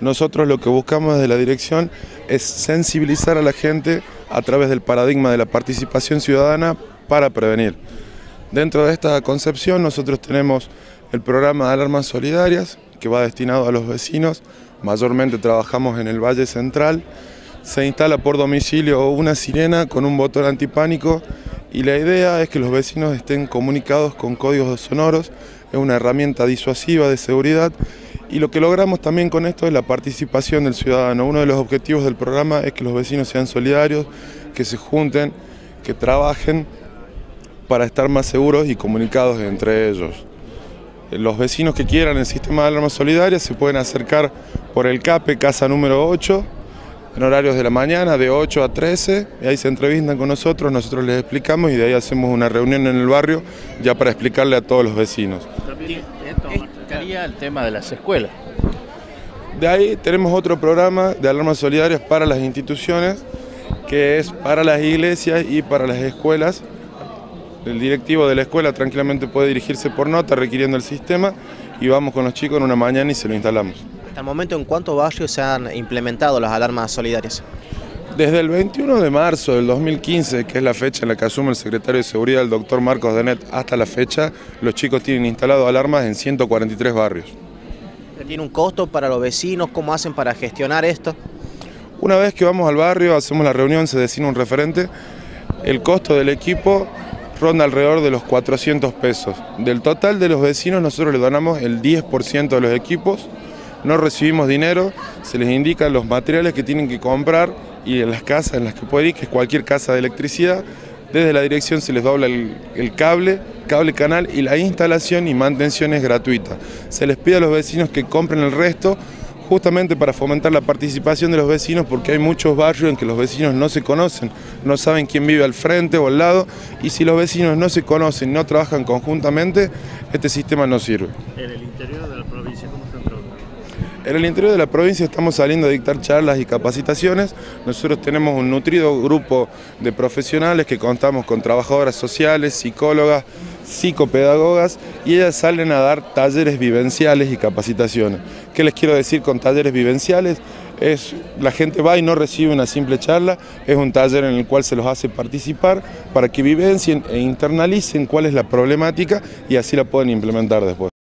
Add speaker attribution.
Speaker 1: Nosotros lo que buscamos desde la dirección es sensibilizar a la gente a través del paradigma de la participación ciudadana para prevenir. Dentro de esta concepción nosotros tenemos el programa de alarmas solidarias que va destinado a los vecinos, mayormente trabajamos en el Valle Central, se instala por domicilio una sirena con un botón antipánico y la idea es que los vecinos estén comunicados con códigos sonoros, es una herramienta disuasiva de seguridad y lo que logramos también con esto es la participación del ciudadano. Uno de los objetivos del programa es que los vecinos sean solidarios, que se junten, que trabajen para estar más seguros y comunicados entre ellos. Los vecinos que quieran el sistema de alarmas solidarias se pueden acercar por el CAPE, casa número 8, en horarios de la mañana, de 8 a 13, y ahí se entrevistan con nosotros, nosotros les explicamos y de ahí hacemos una reunión en el barrio ya para explicarle a todos los vecinos.
Speaker 2: También el tema de las escuelas.
Speaker 1: De ahí tenemos otro programa de alarmas solidarias para las instituciones, que es para las iglesias y para las escuelas. El directivo de la escuela tranquilamente puede dirigirse por nota requiriendo el sistema y vamos con los chicos en una mañana y se lo instalamos.
Speaker 3: Hasta el momento, ¿en cuántos barrios se han implementado las alarmas solidarias?
Speaker 1: Desde el 21 de marzo del 2015, que es la fecha en la que asume el secretario de Seguridad, el doctor Marcos Denet, hasta la fecha, los chicos tienen instalado alarmas en 143 barrios.
Speaker 3: ¿Tiene un costo para los vecinos? ¿Cómo hacen para gestionar esto?
Speaker 1: Una vez que vamos al barrio, hacemos la reunión, se designa un referente, el costo del equipo ronda alrededor de los 400 pesos. Del total de los vecinos nosotros le donamos el 10% de los equipos, no recibimos dinero, se les indican los materiales que tienen que comprar y en las casas en las que puede ir, que es cualquier casa de electricidad, desde la dirección se les dobla el, cable, cable canal y la instalación y mantención es gratuita. Se les pide a los vecinos que compren el resto justamente para fomentar la participación de los vecinos porque hay muchos barrios en que los vecinos no se conocen, no saben quién vive al frente o al lado y si los vecinos no se conocen, no trabajan conjuntamente, este sistema no sirve.
Speaker 2: En el interior de la provincia, ¿cómo están trabajando?
Speaker 1: En el interior de la provincia estamos saliendo a dictar charlas y capacitaciones. Nosotros tenemos un nutrido grupo de profesionales que contamos con trabajadoras sociales, psicólogas, psicopedagogas y ellas salen a dar talleres vivenciales y capacitaciones. ¿Qué les quiero decir con talleres vivenciales? Es, la gente va y no recibe una simple charla, es un taller en el cual se los hace participar para que vivencien e internalicen cuál es la problemática y así la pueden implementar después.